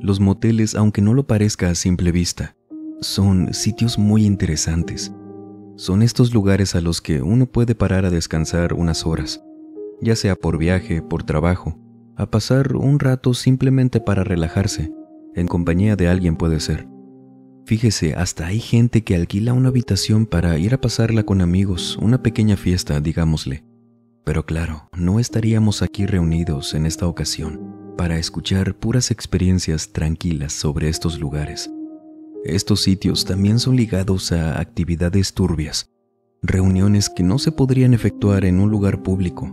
Los moteles, aunque no lo parezca a simple vista, son sitios muy interesantes. Son estos lugares a los que uno puede parar a descansar unas horas, ya sea por viaje, por trabajo, a pasar un rato simplemente para relajarse, en compañía de alguien puede ser. Fíjese, hasta hay gente que alquila una habitación para ir a pasarla con amigos, una pequeña fiesta, digámosle. Pero claro, no estaríamos aquí reunidos en esta ocasión para escuchar puras experiencias tranquilas sobre estos lugares. Estos sitios también son ligados a actividades turbias, reuniones que no se podrían efectuar en un lugar público,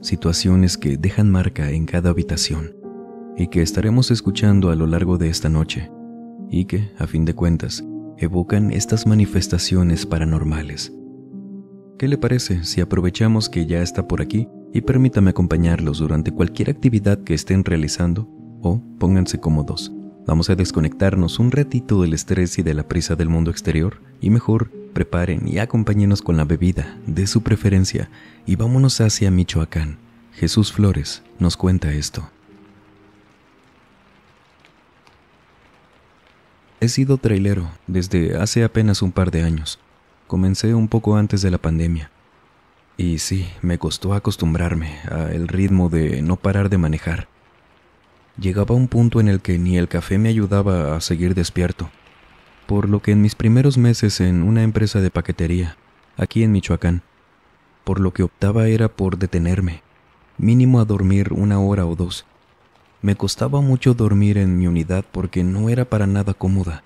situaciones que dejan marca en cada habitación y que estaremos escuchando a lo largo de esta noche y que, a fin de cuentas, evocan estas manifestaciones paranormales. ¿Qué le parece si aprovechamos que ya está por aquí y permítame acompañarlos durante cualquier actividad que estén realizando? O pónganse cómodos. Vamos a desconectarnos un ratito del estrés y de la prisa del mundo exterior y mejor preparen y acompáñenos con la bebida de su preferencia y vámonos hacia Michoacán. Jesús Flores nos cuenta esto. He sido trailero desde hace apenas un par de años. Comencé un poco antes de la pandemia. Y sí, me costó acostumbrarme al ritmo de no parar de manejar. Llegaba un punto en el que ni el café me ayudaba a seguir despierto, por lo que en mis primeros meses en una empresa de paquetería, aquí en Michoacán, por lo que optaba era por detenerme, mínimo a dormir una hora o dos. Me costaba mucho dormir en mi unidad porque no era para nada cómoda.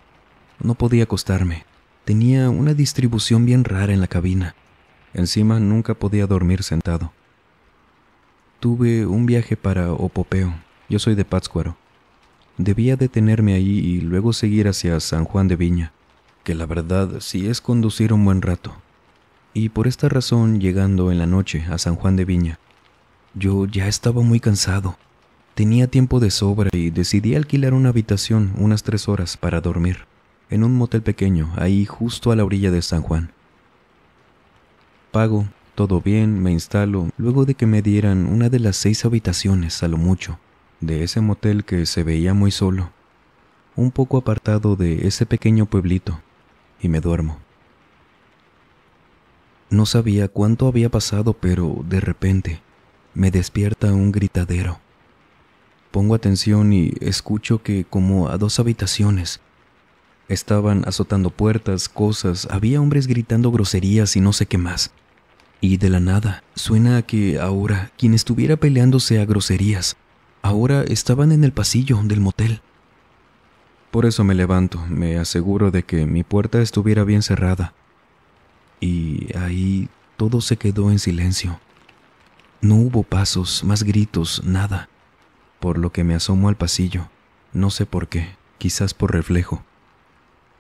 No podía acostarme, Tenía una distribución bien rara en la cabina. Encima nunca podía dormir sentado. Tuve un viaje para Opopeo. Yo soy de Pátzcuaro. Debía detenerme ahí y luego seguir hacia San Juan de Viña, que la verdad sí es conducir un buen rato. Y por esta razón, llegando en la noche a San Juan de Viña, yo ya estaba muy cansado. Tenía tiempo de sobra y decidí alquilar una habitación unas tres horas para dormir en un motel pequeño, ahí justo a la orilla de San Juan. Pago, todo bien, me instalo, luego de que me dieran una de las seis habitaciones, a lo mucho, de ese motel que se veía muy solo, un poco apartado de ese pequeño pueblito, y me duermo. No sabía cuánto había pasado, pero de repente me despierta un gritadero. Pongo atención y escucho que como a dos habitaciones Estaban azotando puertas, cosas, había hombres gritando groserías y no sé qué más. Y de la nada, suena a que ahora quien estuviera peleándose a groserías, ahora estaban en el pasillo del motel. Por eso me levanto, me aseguro de que mi puerta estuviera bien cerrada. Y ahí todo se quedó en silencio. No hubo pasos, más gritos, nada. Por lo que me asomo al pasillo, no sé por qué, quizás por reflejo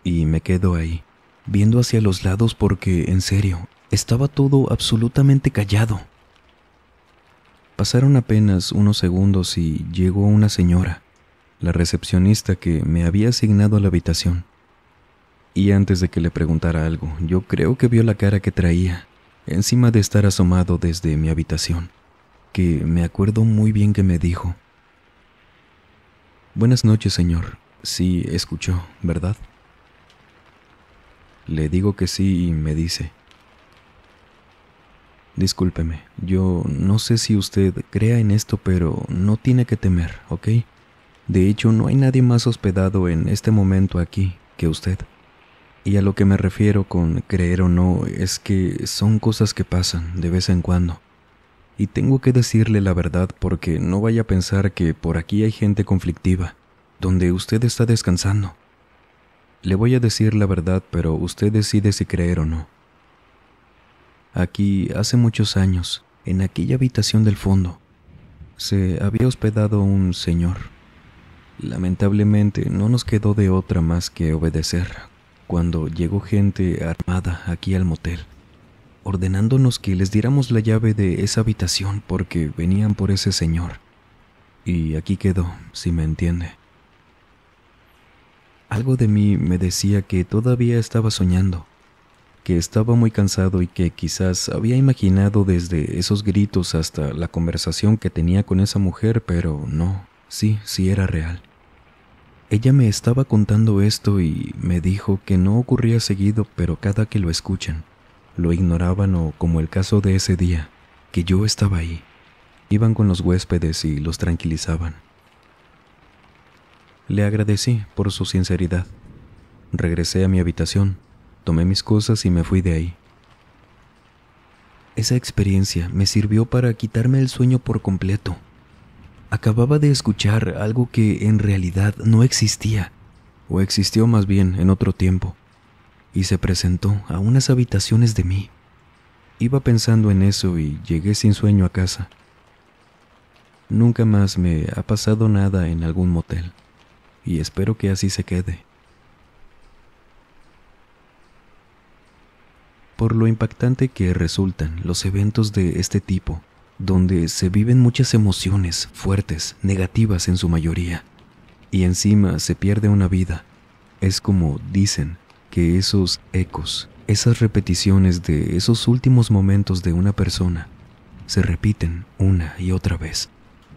y me quedo ahí, viendo hacia los lados porque, en serio, estaba todo absolutamente callado. Pasaron apenas unos segundos y llegó una señora, la recepcionista que me había asignado a la habitación. Y antes de que le preguntara algo, yo creo que vio la cara que traía, encima de estar asomado desde mi habitación, que me acuerdo muy bien que me dijo, Buenas noches, señor. Sí, escuchó, ¿verdad? Le digo que sí y me dice, Discúlpeme, yo no sé si usted crea en esto, pero no tiene que temer, ¿ok? De hecho, no hay nadie más hospedado en este momento aquí que usted. Y a lo que me refiero con creer o no es que son cosas que pasan de vez en cuando. Y tengo que decirle la verdad porque no vaya a pensar que por aquí hay gente conflictiva, donde usted está descansando. Le voy a decir la verdad, pero usted decide si creer o no. Aquí, hace muchos años, en aquella habitación del fondo, se había hospedado un señor. Lamentablemente no nos quedó de otra más que obedecer cuando llegó gente armada aquí al motel, ordenándonos que les diéramos la llave de esa habitación porque venían por ese señor. Y aquí quedó, si me entiende. Algo de mí me decía que todavía estaba soñando, que estaba muy cansado y que quizás había imaginado desde esos gritos hasta la conversación que tenía con esa mujer, pero no, sí, sí era real. Ella me estaba contando esto y me dijo que no ocurría seguido, pero cada que lo escuchan, lo ignoraban o como el caso de ese día, que yo estaba ahí. Iban con los huéspedes y los tranquilizaban. Le agradecí por su sinceridad. Regresé a mi habitación, tomé mis cosas y me fui de ahí. Esa experiencia me sirvió para quitarme el sueño por completo acababa de escuchar algo que en realidad no existía, o existió más bien en otro tiempo, y se presentó a unas habitaciones de mí. Iba pensando en eso y llegué sin sueño a casa. Nunca más me ha pasado nada en algún motel, y espero que así se quede. Por lo impactante que resultan los eventos de este tipo, donde se viven muchas emociones fuertes, negativas en su mayoría, y encima se pierde una vida. Es como dicen que esos ecos, esas repeticiones de esos últimos momentos de una persona, se repiten una y otra vez,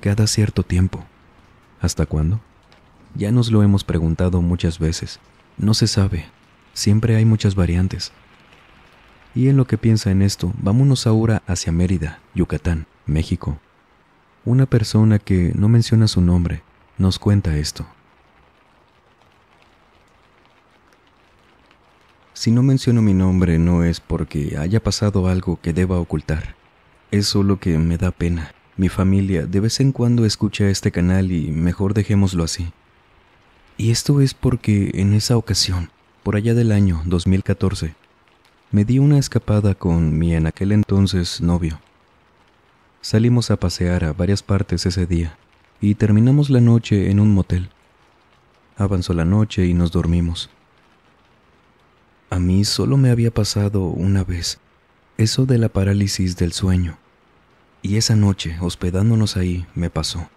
cada cierto tiempo. ¿Hasta cuándo? Ya nos lo hemos preguntado muchas veces. No se sabe. Siempre hay muchas variantes. Y en lo que piensa en esto, vámonos ahora hacia Mérida, Yucatán, México. Una persona que no menciona su nombre nos cuenta esto. Si no menciono mi nombre no es porque haya pasado algo que deba ocultar. Es solo que me da pena. Mi familia de vez en cuando escucha este canal y mejor dejémoslo así. Y esto es porque en esa ocasión, por allá del año 2014, me di una escapada con mi en aquel entonces novio. Salimos a pasear a varias partes ese día y terminamos la noche en un motel. Avanzó la noche y nos dormimos. A mí solo me había pasado una vez eso de la parálisis del sueño, y esa noche, hospedándonos ahí, me pasó.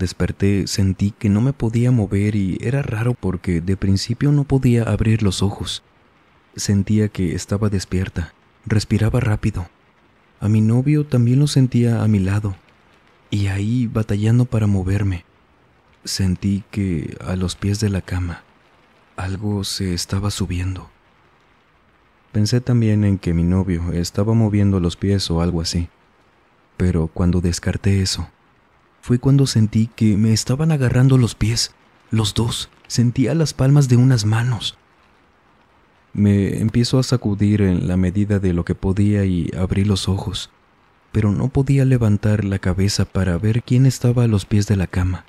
Desperté, sentí que no me podía mover y era raro porque de principio no podía abrir los ojos. Sentía que estaba despierta, respiraba rápido. A mi novio también lo sentía a mi lado, y ahí batallando para moverme. Sentí que a los pies de la cama algo se estaba subiendo. Pensé también en que mi novio estaba moviendo los pies o algo así, pero cuando descarté eso, fue cuando sentí que me estaban agarrando los pies, los dos, sentía las palmas de unas manos. Me empiezo a sacudir en la medida de lo que podía y abrí los ojos, pero no podía levantar la cabeza para ver quién estaba a los pies de la cama.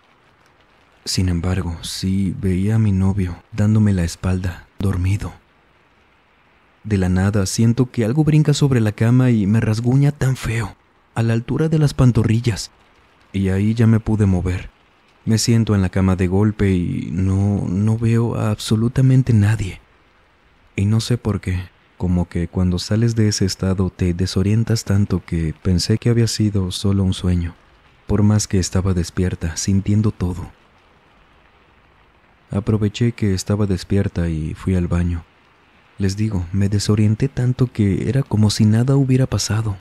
Sin embargo, sí veía a mi novio dándome la espalda, dormido. De la nada siento que algo brinca sobre la cama y me rasguña tan feo, a la altura de las pantorrillas, y ahí ya me pude mover. Me siento en la cama de golpe y no no veo a absolutamente nadie. Y no sé por qué, como que cuando sales de ese estado te desorientas tanto que pensé que había sido solo un sueño, por más que estaba despierta, sintiendo todo. Aproveché que estaba despierta y fui al baño. Les digo, me desorienté tanto que era como si nada hubiera pasado.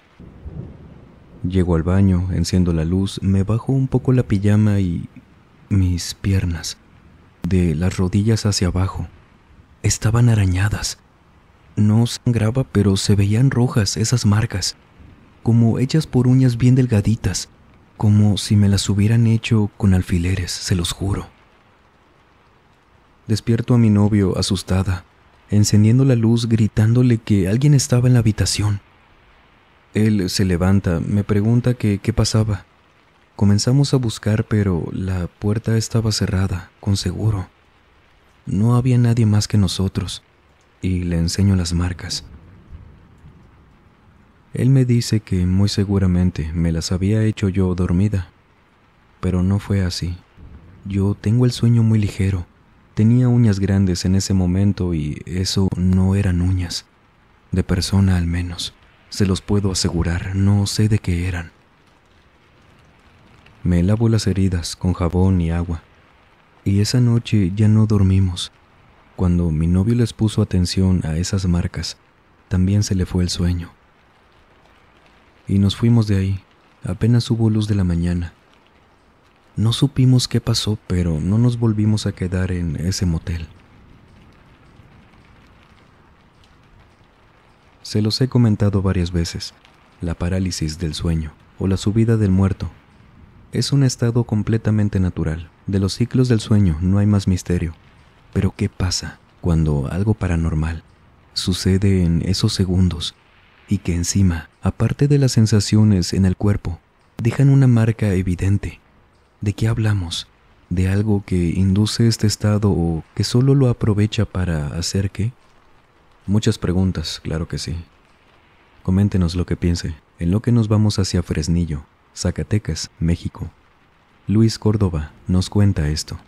Llego al baño, enciendo la luz, me bajo un poco la pijama y mis piernas, de las rodillas hacia abajo, estaban arañadas. No sangraba, pero se veían rojas esas marcas, como hechas por uñas bien delgaditas, como si me las hubieran hecho con alfileres, se los juro. Despierto a mi novio asustada, encendiendo la luz gritándole que alguien estaba en la habitación. Él se levanta, me pregunta qué pasaba. Comenzamos a buscar, pero la puerta estaba cerrada, con seguro. No había nadie más que nosotros, y le enseño las marcas. Él me dice que muy seguramente me las había hecho yo dormida, pero no fue así. Yo tengo el sueño muy ligero. Tenía uñas grandes en ese momento y eso no eran uñas. De persona al menos. Se los puedo asegurar, no sé de qué eran. Me lavo las heridas con jabón y agua y esa noche ya no dormimos. Cuando mi novio les puso atención a esas marcas, también se le fue el sueño. Y nos fuimos de ahí, apenas hubo luz de la mañana. No supimos qué pasó, pero no nos volvimos a quedar en ese motel. Se los he comentado varias veces, la parálisis del sueño o la subida del muerto. Es un estado completamente natural. De los ciclos del sueño no hay más misterio. Pero ¿qué pasa cuando algo paranormal sucede en esos segundos y que encima, aparte de las sensaciones en el cuerpo, dejan una marca evidente? ¿De qué hablamos? ¿De algo que induce este estado o que solo lo aprovecha para hacer qué? Muchas preguntas, claro que sí. Coméntenos lo que piense, en lo que nos vamos hacia Fresnillo, Zacatecas, México. Luis Córdoba nos cuenta esto.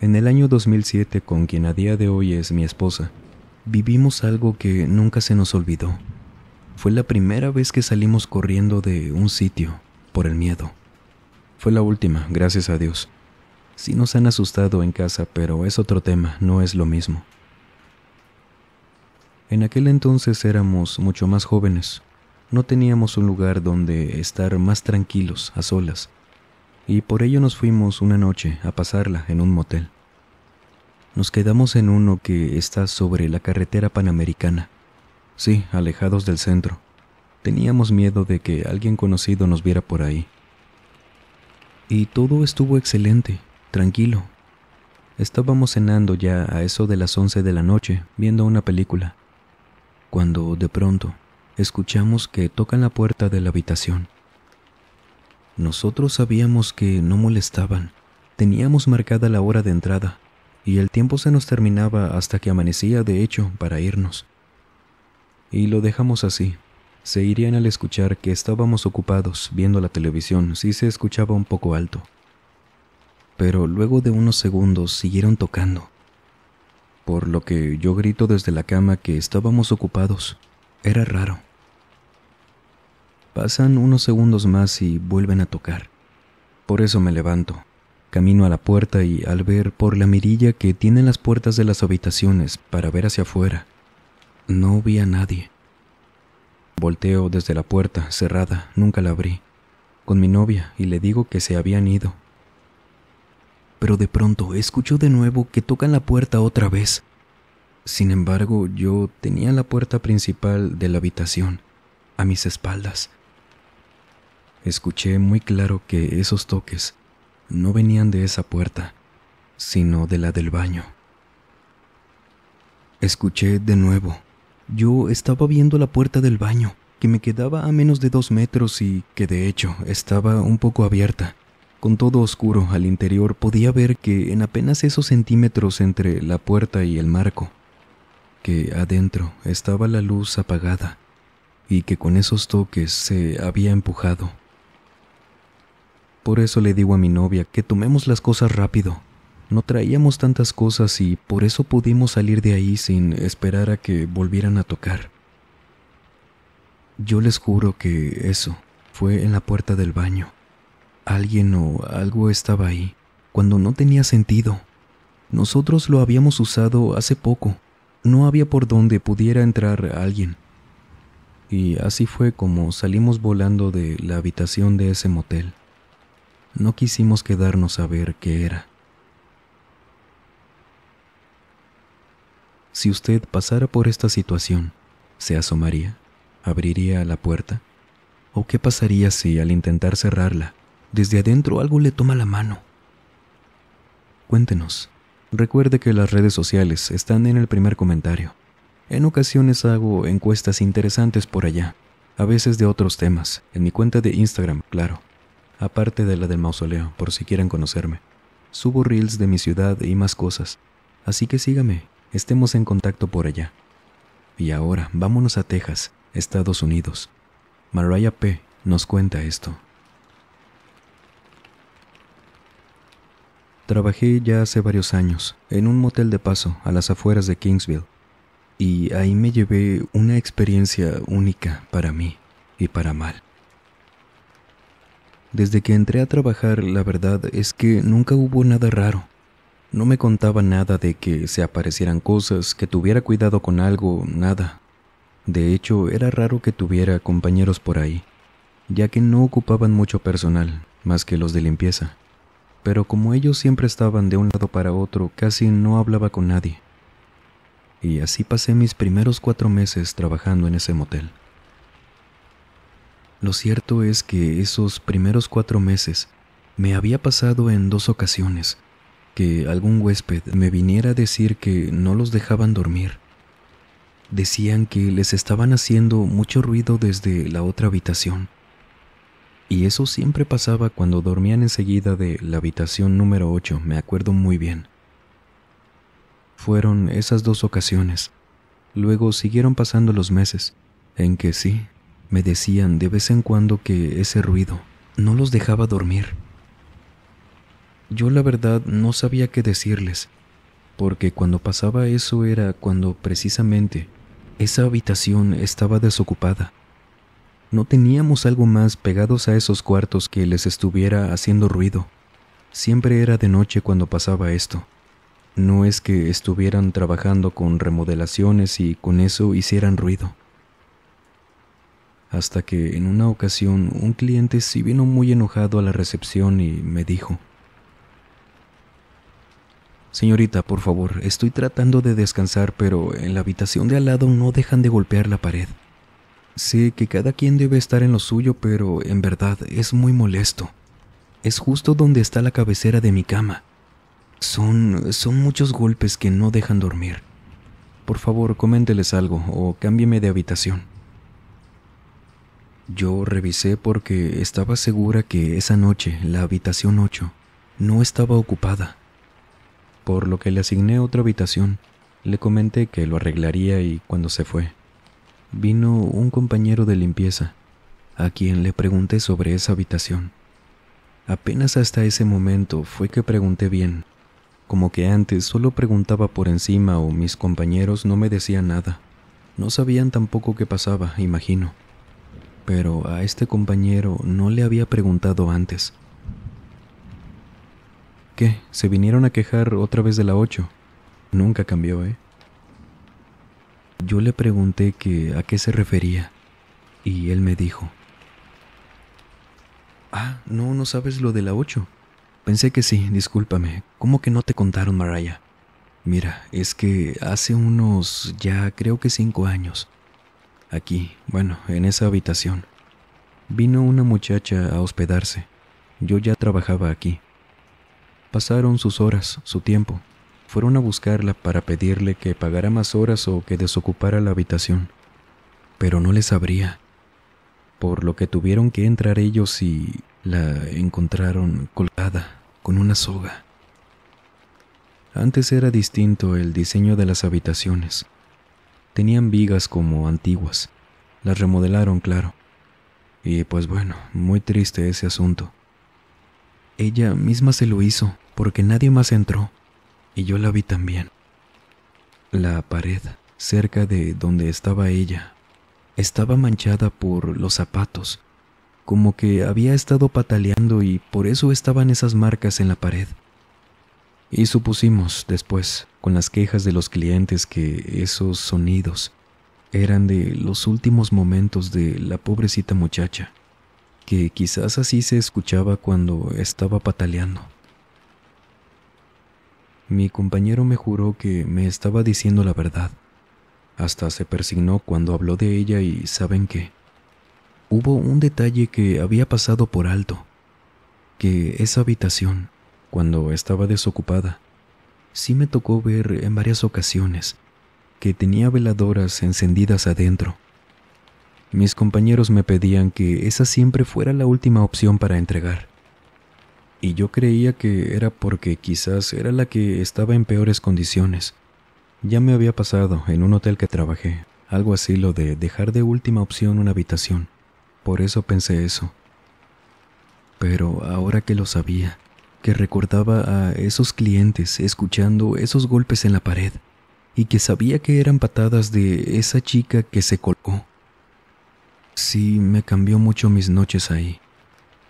En el año 2007, con quien a día de hoy es mi esposa, vivimos algo que nunca se nos olvidó. Fue la primera vez que salimos corriendo de un sitio por el miedo. Fue la última, gracias a Dios. Sí nos han asustado en casa, pero es otro tema, no es lo mismo. En aquel entonces éramos mucho más jóvenes. No teníamos un lugar donde estar más tranquilos, a solas, y por ello nos fuimos una noche a pasarla en un motel. Nos quedamos en uno que está sobre la carretera panamericana. Sí, alejados del centro. Teníamos miedo de que alguien conocido nos viera por ahí. Y todo estuvo excelente tranquilo. Estábamos cenando ya a eso de las once de la noche, viendo una película, cuando de pronto escuchamos que tocan la puerta de la habitación. Nosotros sabíamos que no molestaban, teníamos marcada la hora de entrada, y el tiempo se nos terminaba hasta que amanecía, de hecho, para irnos. Y lo dejamos así. Se irían al escuchar que estábamos ocupados viendo la televisión si se escuchaba un poco alto pero luego de unos segundos siguieron tocando, por lo que yo grito desde la cama que estábamos ocupados. Era raro. Pasan unos segundos más y vuelven a tocar. Por eso me levanto, camino a la puerta y al ver por la mirilla que tienen las puertas de las habitaciones para ver hacia afuera, no vi a nadie. Volteo desde la puerta, cerrada, nunca la abrí, con mi novia y le digo que se habían ido pero de pronto escucho de nuevo que tocan la puerta otra vez. Sin embargo, yo tenía la puerta principal de la habitación a mis espaldas. Escuché muy claro que esos toques no venían de esa puerta, sino de la del baño. Escuché de nuevo. Yo estaba viendo la puerta del baño, que me quedaba a menos de dos metros y que de hecho estaba un poco abierta. Con todo oscuro al interior podía ver que en apenas esos centímetros entre la puerta y el marco, que adentro estaba la luz apagada y que con esos toques se había empujado. Por eso le digo a mi novia que tomemos las cosas rápido. No traíamos tantas cosas y por eso pudimos salir de ahí sin esperar a que volvieran a tocar. Yo les juro que eso fue en la puerta del baño. Alguien o algo estaba ahí, cuando no tenía sentido. Nosotros lo habíamos usado hace poco. No había por donde pudiera entrar alguien. Y así fue como salimos volando de la habitación de ese motel. No quisimos quedarnos a ver qué era. Si usted pasara por esta situación, ¿se asomaría? ¿Abriría la puerta? ¿O qué pasaría si al intentar cerrarla desde adentro algo le toma la mano. Cuéntenos. Recuerde que las redes sociales están en el primer comentario. En ocasiones hago encuestas interesantes por allá, a veces de otros temas, en mi cuenta de Instagram, claro, aparte de la del mausoleo, por si quieren conocerme. Subo reels de mi ciudad y más cosas, así que sígame, estemos en contacto por allá. Y ahora, vámonos a Texas, Estados Unidos. Mariah P. nos cuenta esto. Trabajé ya hace varios años en un motel de paso a las afueras de Kingsville y ahí me llevé una experiencia única para mí y para mal. Desde que entré a trabajar, la verdad es que nunca hubo nada raro. No me contaba nada de que se aparecieran cosas, que tuviera cuidado con algo, nada. De hecho, era raro que tuviera compañeros por ahí. ya que no ocupaban mucho personal, más que los de limpieza. Pero como ellos siempre estaban de un lado para otro, casi no hablaba con nadie. Y así pasé mis primeros cuatro meses trabajando en ese motel. Lo cierto es que esos primeros cuatro meses me había pasado en dos ocasiones que algún huésped me viniera a decir que no los dejaban dormir. Decían que les estaban haciendo mucho ruido desde la otra habitación. Y eso siempre pasaba cuando dormían enseguida de la habitación número 8, me acuerdo muy bien. Fueron esas dos ocasiones. Luego siguieron pasando los meses, en que sí, me decían de vez en cuando que ese ruido no los dejaba dormir. Yo la verdad no sabía qué decirles, porque cuando pasaba eso era cuando precisamente esa habitación estaba desocupada. No teníamos algo más pegados a esos cuartos que les estuviera haciendo ruido. Siempre era de noche cuando pasaba esto. No es que estuvieran trabajando con remodelaciones y con eso hicieran ruido hasta que en una ocasión un cliente sí vino muy enojado a la recepción y me dijo, Señorita, por favor, estoy tratando de descansar, pero en la habitación de al lado no dejan de golpear la pared. Sé que cada quien debe estar en lo suyo, pero en verdad es muy molesto. Es justo donde está la cabecera de mi cama. Son son muchos golpes que no dejan dormir. Por favor, coménteles algo o cámbieme de habitación. Yo revisé porque estaba segura que esa noche la habitación 8 no estaba ocupada, por lo que le asigné otra habitación. Le comenté que lo arreglaría y cuando se fue, vino un compañero de limpieza, a quien le pregunté sobre esa habitación. Apenas hasta ese momento fue que pregunté bien, como que antes solo preguntaba por encima o mis compañeros no me decían nada. No sabían tampoco qué pasaba, imagino pero a este compañero no le había preguntado antes. ¿Qué? ¿Se vinieron a quejar otra vez de la 8? Nunca cambió, ¿eh? Yo le pregunté que a qué se refería y él me dijo, Ah, no, no sabes lo de la 8. Pensé que sí, discúlpame. ¿Cómo que no te contaron, Maraya? Mira, es que hace unos ya creo que cinco años aquí, bueno, en esa habitación. Vino una muchacha a hospedarse. Yo ya trabajaba aquí. Pasaron sus horas, su tiempo. Fueron a buscarla para pedirle que pagara más horas o que desocupara la habitación. Pero no les abría, por lo que tuvieron que entrar ellos y la encontraron colgada con una soga. Antes era distinto el diseño de las habitaciones. Tenían vigas como antiguas. Las remodelaron, claro. Y pues bueno, muy triste ese asunto. Ella misma se lo hizo porque nadie más entró y yo la vi también. La pared, cerca de donde estaba ella, estaba manchada por los zapatos, como que había estado pataleando y por eso estaban esas marcas en la pared. Y supusimos después, con las quejas de los clientes, que esos sonidos eran de los últimos momentos de la pobrecita muchacha, que quizás así se escuchaba cuando estaba pataleando. Mi compañero me juró que me estaba diciendo la verdad. Hasta se persignó cuando habló de ella y ¿saben qué? Hubo un detalle que había pasado por alto, que esa habitación cuando estaba desocupada, sí me tocó ver en varias ocasiones que tenía veladoras encendidas adentro. Mis compañeros me pedían que esa siempre fuera la última opción para entregar. Y yo creía que era porque quizás era la que estaba en peores condiciones. Ya me había pasado en un hotel que trabajé, algo así lo de dejar de última opción una habitación. Por eso pensé eso. Pero ahora que lo sabía, que recordaba a esos clientes escuchando esos golpes en la pared y que sabía que eran patadas de esa chica que se colgó. Sí, me cambió mucho mis noches ahí.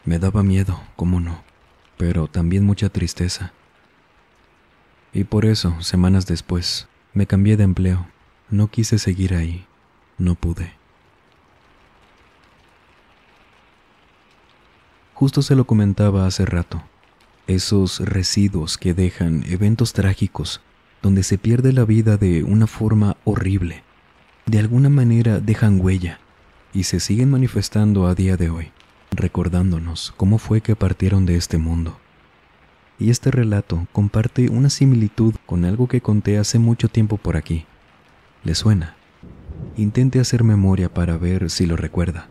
Me daba miedo, cómo no, pero también mucha tristeza. Y por eso, semanas después, me cambié de empleo. No quise seguir ahí. No pude. Justo se lo comentaba hace rato. Esos residuos que dejan eventos trágicos donde se pierde la vida de una forma horrible, de alguna manera dejan huella y se siguen manifestando a día de hoy, recordándonos cómo fue que partieron de este mundo. Y este relato comparte una similitud con algo que conté hace mucho tiempo por aquí. ¿Le suena? Intente hacer memoria para ver si lo recuerda.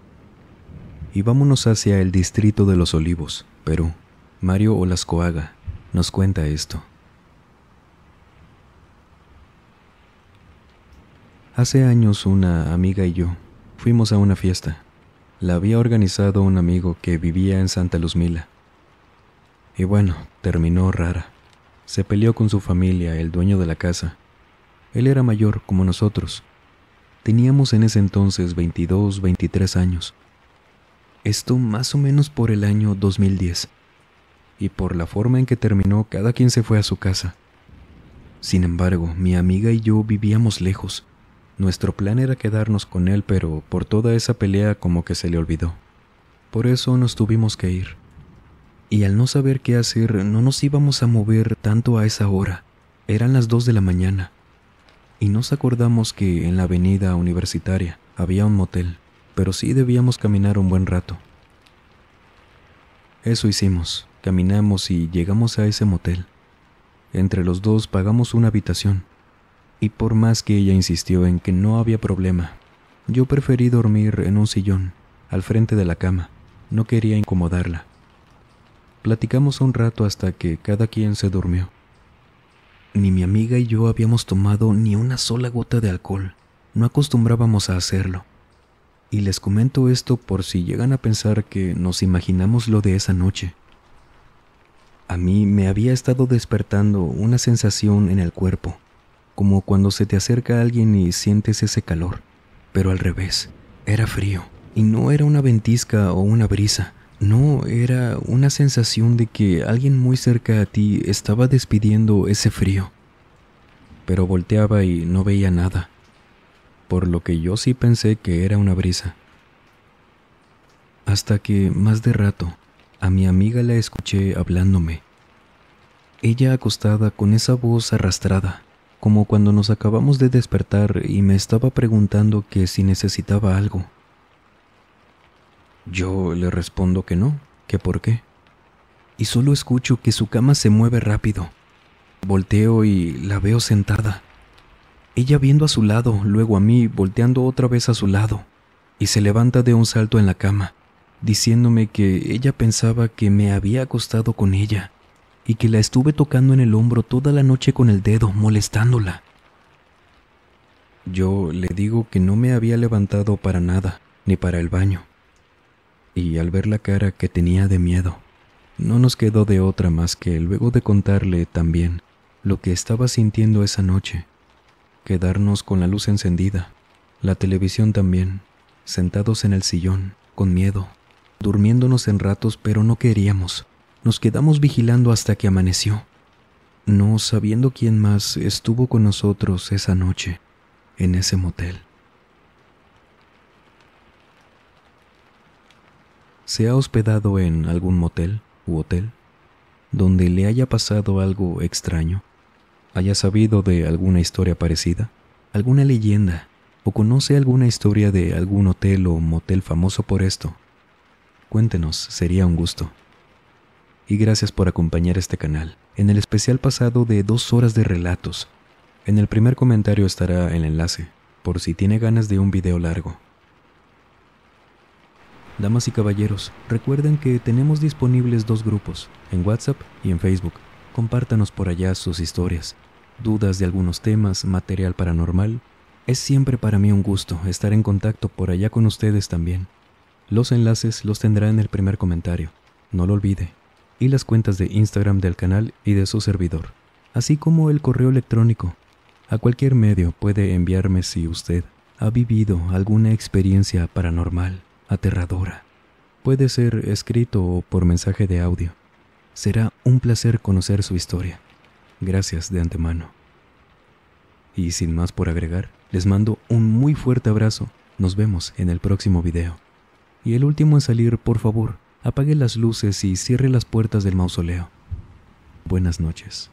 Y vámonos hacia el distrito de los Olivos, Perú. Mario Olascoaga nos cuenta esto. Hace años una amiga y yo fuimos a una fiesta. La había organizado un amigo que vivía en Santa Luzmila. Y bueno, terminó rara. Se peleó con su familia, el dueño de la casa. Él era mayor como nosotros. Teníamos en ese entonces 22, 23 años. Esto más o menos por el año 2010. Y por la forma en que terminó, cada quien se fue a su casa. Sin embargo, mi amiga y yo vivíamos lejos nuestro plan era quedarnos con él, pero por toda esa pelea como que se le olvidó. Por eso nos tuvimos que ir. Y al no saber qué hacer, no nos íbamos a mover tanto a esa hora. Eran las dos de la mañana. Y nos acordamos que en la avenida universitaria había un motel, pero sí debíamos caminar un buen rato. Eso hicimos, caminamos y llegamos a ese motel. Entre los dos pagamos una habitación y por más que ella insistió en que no había problema, yo preferí dormir en un sillón, al frente de la cama. No quería incomodarla. Platicamos un rato hasta que cada quien se durmió. Ni mi amiga y yo habíamos tomado ni una sola gota de alcohol. No acostumbrábamos a hacerlo. Y les comento esto por si llegan a pensar que nos imaginamos lo de esa noche. A mí me había estado despertando una sensación en el cuerpo, como cuando se te acerca alguien y sientes ese calor, pero al revés, era frío, y no era una ventisca o una brisa, no, era una sensación de que alguien muy cerca a ti estaba despidiendo ese frío. Pero volteaba y no veía nada, por lo que yo sí pensé que era una brisa. Hasta que, más de rato, a mi amiga la escuché hablándome. Ella acostada con esa voz arrastrada, como cuando nos acabamos de despertar y me estaba preguntando que si necesitaba algo. Yo le respondo que no, que por qué. Y solo escucho que su cama se mueve rápido. Volteo y la veo sentada. Ella viendo a su lado, luego a mí, volteando otra vez a su lado, y se levanta de un salto en la cama, diciéndome que ella pensaba que me había acostado con ella y que la estuve tocando en el hombro toda la noche con el dedo, molestándola. Yo le digo que no me había levantado para nada, ni para el baño. Y al ver la cara que tenía de miedo, no nos quedó de otra más que luego de contarle también lo que estaba sintiendo esa noche, quedarnos con la luz encendida, la televisión también, sentados en el sillón, con miedo, durmiéndonos en ratos pero no queríamos nos quedamos vigilando hasta que amaneció, no sabiendo quién más estuvo con nosotros esa noche en ese motel. ¿Se ha hospedado en algún motel u hotel donde le haya pasado algo extraño? ¿Haya sabido de alguna historia parecida? ¿Alguna leyenda? ¿O conoce alguna historia de algún hotel o motel famoso por esto? Cuéntenos, sería un gusto y gracias por acompañar este canal en el especial pasado de dos horas de relatos. En el primer comentario estará el enlace, por si tiene ganas de un video largo. Damas y caballeros, recuerden que tenemos disponibles dos grupos, en WhatsApp y en Facebook. Compártanos por allá sus historias, dudas de algunos temas, material paranormal. Es siempre para mí un gusto estar en contacto por allá con ustedes también. Los enlaces los tendrá en el primer comentario. No lo olvide y las cuentas de Instagram del canal y de su servidor, así como el correo electrónico. A cualquier medio puede enviarme si usted ha vivido alguna experiencia paranormal, aterradora. Puede ser escrito o por mensaje de audio. Será un placer conocer su historia. Gracias de antemano. Y sin más por agregar, les mando un muy fuerte abrazo. Nos vemos en el próximo video. Y el último en salir, por favor, apague las luces y cierre las puertas del mausoleo. Buenas noches.